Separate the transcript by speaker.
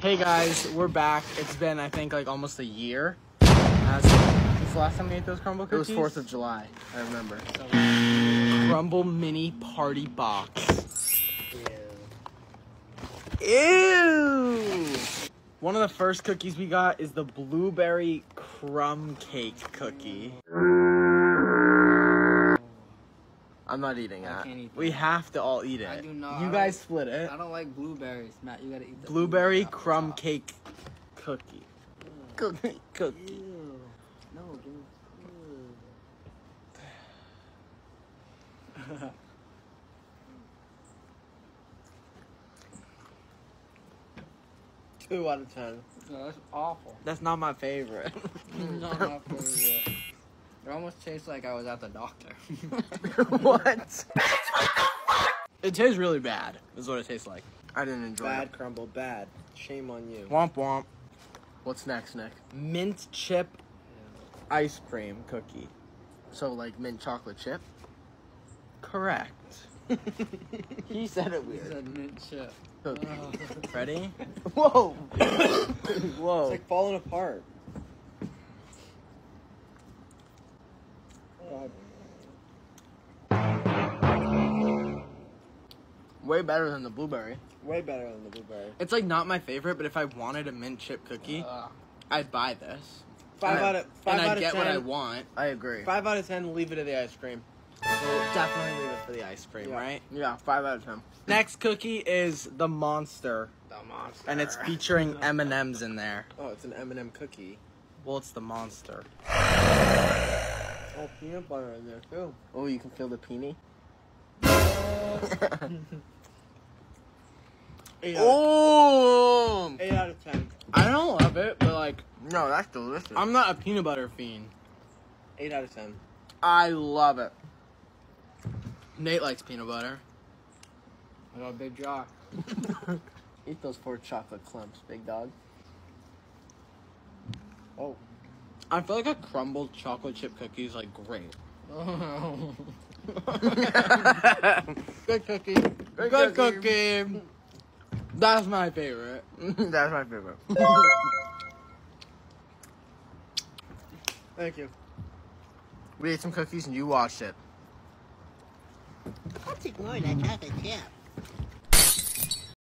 Speaker 1: Hey guys, we're back. It's been I think like almost a year. Since the last time we ate those Crumbl cookies?
Speaker 2: It was. Fourth of July. I remember.
Speaker 1: Crumbl mini party box. Ew. One of the first cookies we got is the blueberry crumb cake cookie.
Speaker 2: I'm not eating
Speaker 3: I
Speaker 2: that.
Speaker 3: can't eat that.
Speaker 1: We have to all eat it.
Speaker 3: I do not.
Speaker 1: You guys split it.
Speaker 3: I don't like blueberries, Matt. You gotta eat the
Speaker 1: Blueberry
Speaker 3: off the
Speaker 1: crumb
Speaker 3: top.
Speaker 1: cake cookie.
Speaker 2: Cookie.
Speaker 1: Cookie.
Speaker 3: Ew. No, give me. ew.
Speaker 2: Two out of ten.
Speaker 3: No, that's awful.
Speaker 1: That's not my favorite.
Speaker 3: no, not for real. It almost tastes like I was at the doctor.
Speaker 2: what?
Speaker 1: it tastes really bad. Is what it tastes like.
Speaker 2: I didn't enjoy
Speaker 4: Bad
Speaker 2: it.
Speaker 4: Crumbl, bad. Shame on you.
Speaker 1: Womp womp.
Speaker 2: What's next, Nick?
Speaker 1: Mint chip ice cream cookie.
Speaker 2: So like mint chocolate chip.
Speaker 1: Correct.
Speaker 2: He said it weird.
Speaker 3: He said mint chip.
Speaker 2: Cookie.
Speaker 3: Oh.
Speaker 1: Ready?
Speaker 2: Whoa. Whoa.
Speaker 4: It's like falling apart.
Speaker 2: Way better than the blueberry.
Speaker 4: Way better than the blueberry.
Speaker 1: It's like not my favorite, but if I wanted a mint chip cookie,
Speaker 3: Ugh.
Speaker 1: I'd buy this.
Speaker 4: Five
Speaker 2: And I-
Speaker 4: out of five
Speaker 1: and
Speaker 4: out of
Speaker 1: get
Speaker 4: ten.
Speaker 1: what I want.
Speaker 2: I agree.
Speaker 4: Five out of ten. Leave it at the ice cream.
Speaker 1: We'll definitely leave it for the ice cream,
Speaker 4: Yeah.
Speaker 1: right?
Speaker 2: Yeah, five out of ten.
Speaker 1: Next cookie is the monster,
Speaker 3: The monster.
Speaker 1: and it's featuring M and M's in there.
Speaker 4: Oh, it's an M&M cookie.
Speaker 1: Well, it's the monster.
Speaker 4: Oh, peanut butter in there too.
Speaker 2: Oh, you can feel the peony.
Speaker 4: Eight, out,
Speaker 2: oh.
Speaker 4: eight out of ten.
Speaker 1: I don't love it, but like
Speaker 2: No, that's delicious.
Speaker 1: I'm not a peanut butter fiend.
Speaker 4: Eight out of ten.
Speaker 2: I love it.
Speaker 1: Nate likes peanut butter.
Speaker 3: I got a big jar.
Speaker 2: Eat those four chocolate clumps, big dog.
Speaker 4: Oh,
Speaker 1: I feel like a crumbled chocolate chip cookie is like great. Oh. Good cookie. Good, cookie. That's my favorite.
Speaker 2: that's my favorite.
Speaker 4: thank you.
Speaker 2: We ate some cookies and you watched it.
Speaker 5: Let's ignore that chocolate chip.